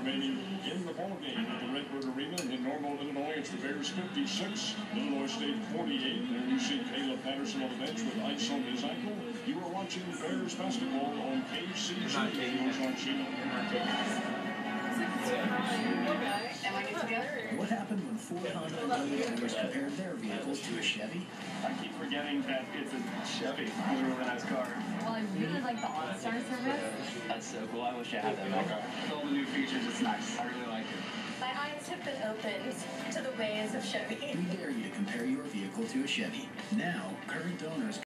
remaining in the ballgame at the Redbird Arena in Normal, Illinois. It's the Bears 56, Illinois State 48. There you see Caleb Patterson on the bench with ice on his ankle. You are watching Bears basketball on KCC. Not taking it. on Chino. Am I good to go? What happened when Ford, Honda, and Toyota compared their vehicles to a Chevy? I keep forgetting that it's a Chevy. It's a really nice car. Well, I really like the OnStar service. That's so cool. I wish I had that. With all the new features, it's nice. I really like it. My eyes have been opened to the ways of Chevy. We dare you to compare your vehicle to a Chevy. Now, current owners